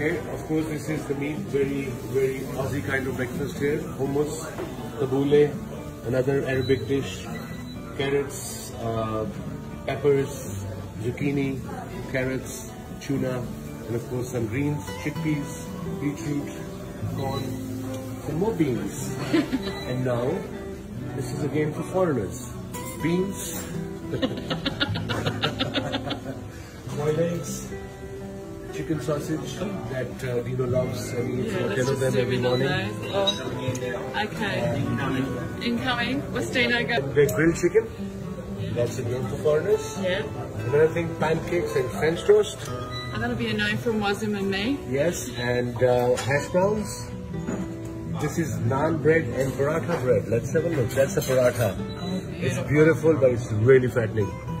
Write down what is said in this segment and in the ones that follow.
Okay, of course this is the meat, very, very Aussie kind of breakfast here. Hummus, tabbouleh, another Arabic dish, carrots, uh, peppers, zucchini, carrots, tuna, and of course some greens, chickpeas, beetroot, corn, some more beans. and now, this is a game for foreigners. Beans, boiled eggs, chicken sausage that uh, Dino loves and eats Yeah, just them every morning. Oh, okay. Incoming. What's Dino go? The grilled chicken, that's a game for foreigners. Yeah. Another thing, pancakes and French toast. And that'll be a no from Wasim and me. Yes, and uh, hash browns. This is naan bread and paratha bread. Let's have a look. That's a paratha. Oh. It's beautiful, but it's really fattening.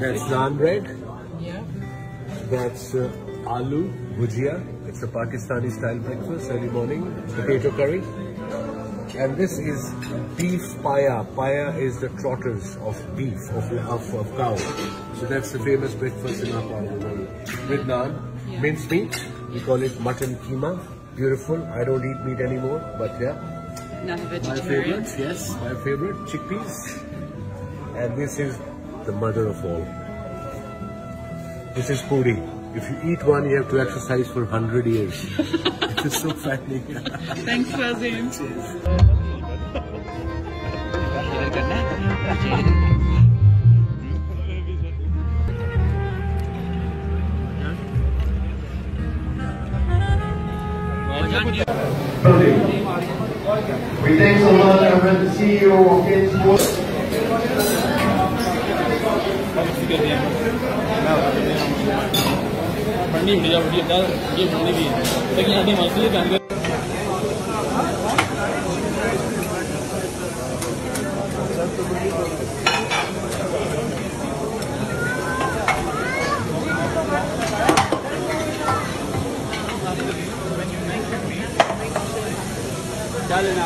That's naan bread. That's uh, aloo bhujia. It's a Pakistani style breakfast, early morning. Potato curry. And this is beef paya. Paya is the trotters of beef, of, of, of cow. So that's the famous breakfast in our part of the world. With naan, Yeah. minced meat. We call it mutton keema. Beautiful. I don't eat meat anymore, but yeah. Another My vegetarian. favorite, yes, my favorite, chickpeas. And this is the mother of all. This is puri. If you eat one, you have to exercise for 100 years. it is so fattening. Thanks, Wasim. We thank so much, I the CEO of Kate Sports. பண்ணி முடியா அப்படி இருந்தால் game பண்ணி लेकिन आधी मसले के अंदर क्या लेना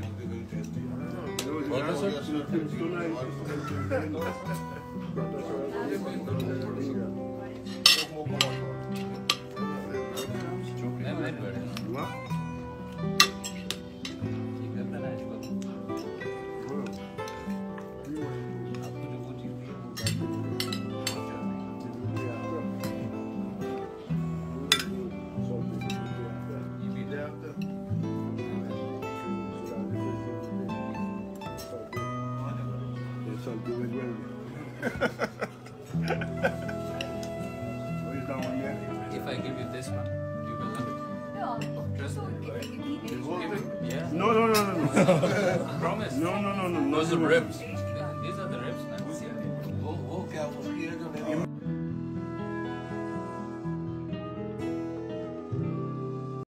ね。If I give you this one, you will love it. Trust me. Give it. Yeah. No, no, no, no, no. Promise. No, no, no, no. no. Those are ribs.